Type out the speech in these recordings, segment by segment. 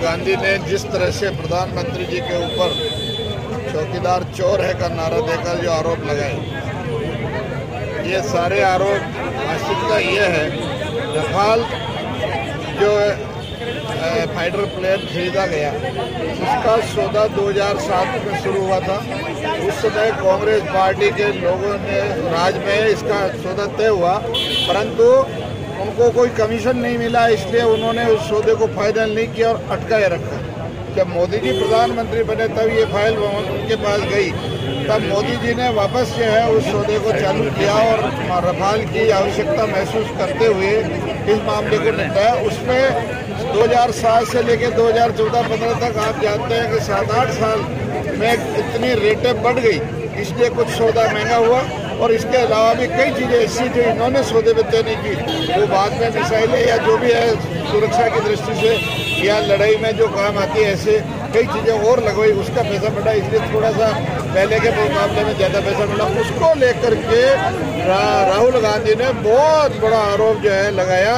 गांधी ने जिस तरह से प्रधानमंत्री जी के ऊपर चौकीदार चोर है का नारा देकर जो आरोप लगाए, ये सारे आरोप वास्तविकता ये है रफाल जो फाइटर प्लेन खरीदा गया, उसका सौदा 2007 में शुरू हुआ था। उस समय कांग्रेस पार्टी के लोगों ने, राज में इसका सौदा तय हुआ, परंतु उनको कोई कमीशन नहीं मिला, इसलिए उन्होंने उस सौदे को फाइनल नहीं किया और अटकाए रखा। जब मोदी जी प्रधानमंत्री बने, तब ये फ़ाइल उनके पास गई। तब मोदी जी ने वापस जो है उस सौदे को चालू किया और रफाल की आवश्यकता महसूस करते हुए इस मामले को निपटाया उसमें 2007 से लेकर 2014-15 तक आप जानते हैं कि सात आठ साल में इतनी रेटें बढ़ गई, इसलिए कुछ सौदा महँगा हुआ। और इसके अलावा भी कई चीज़ें ऐसी जो इन्होंने सौदे में तय नहीं की। वो बाद में मिसाइलें या जो भी है सुरक्षा की दृष्टि से या लड़ाई में जो काम आती है ऐसे कई चीज़ें और लगवाई। उसका पैसा बढ़ा इसलिए थोड़ा सा पहले के मुकाबले में ज़्यादा पैसा मिला। उसको लेकर के रा, राहुल गांधी ने बहुत बड़ा आरोप जो है लगाया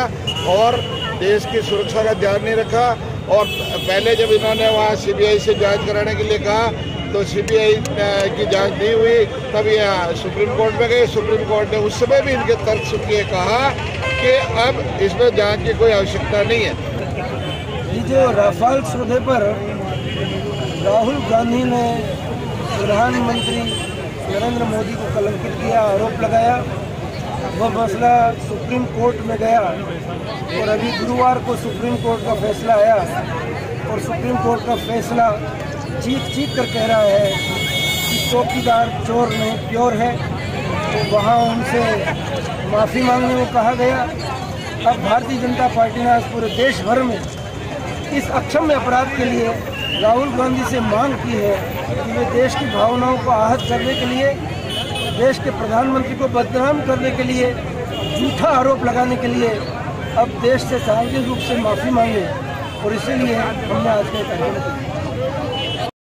और देश की सुरक्षा का ध्यान नहीं रखा। और पहले जब इन्होंने वहाँ सीबीआई से जाँच कराने के लिए कहा तो सीबीआई की जाँच नहीं हुई। तब ये सुप्रीम कोर्ट में गए। सुप्रीम कोर्ट ने उस समय भी इनके तर्क सुनिए कहा कि अब इसमें जाँच की कोई आवश्यकता नहीं है। ये जो राफाल सौदे पर राहुल गांधी ने प्रधानमंत्री नरेंद्र मोदी को कलंकित किया, आरोप लगाया, वह मसला सुप्रीम कोर्ट में गया और अभी गुरुवार को सुप्रीम कोर्ट का फैसला आया और सुप्रीम कोर्ट का फैसला चीख चीख कर कह रहा है कि चौकीदार चोर नहीं प्योर है। तो वहाँ उनसे माफ़ी मांगने को कहा गया। अब भारतीय जनता पार्टी ने आज पूरे देश भर में इस अक्षम अपराध के लिए राहुल गांधी से मांग की है कि वे देश की भावनाओं को आहत करने के लिए, देश के प्रधानमंत्री को बदनाम करने के लिए, झूठा आरोप लगाने के लिए अब देश से सार्वजनिक रूप से माफ़ी मांगे। और इसीलिए हमने आज का कार्यक्रम